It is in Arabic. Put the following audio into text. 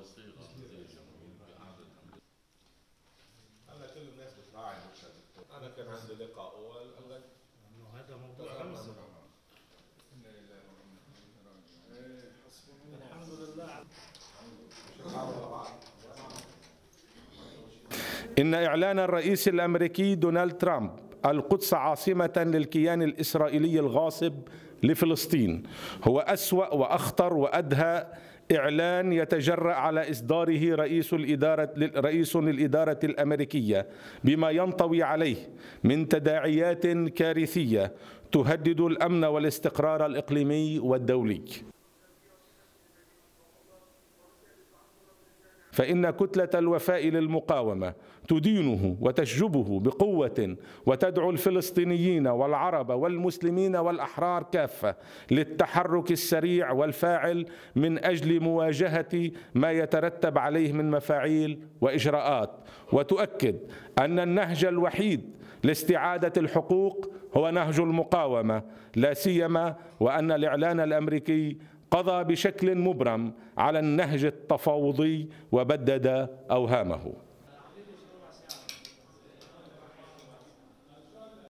بصيغه كل الناس بتراعي أنا كان عندي لقاء اول قال لك هذا موضوع الحمد لله إن إعلان الرئيس الأمريكي دونالد ترامب القدس عاصمة للكيان الإسرائيلي الغاصب لفلسطين هو أسوأ وأخطر وأدهى إعلان يتجرأ على إصداره رئيس الإدارة رئيس للإدارة الأمريكية بما ينطوي عليه من تداعيات كارثية تهدد الأمن والاستقرار الإقليمي والدولي. فإن كتلة الوفاء للمقاومة تدينه وتشجبه بقوة وتدعو الفلسطينيين والعرب والمسلمين والأحرار كافة للتحرك السريع والفاعل من أجل مواجهة ما يترتب عليه من مفاعيل وإجراءات. وتؤكد أن النهج الوحيد لاستعادة الحقوق هو نهج المقاومة لا سيما وأن الإعلان الأمريكي قضى بشكل مبرم على النهج التفاوضي وبدد أوهامه.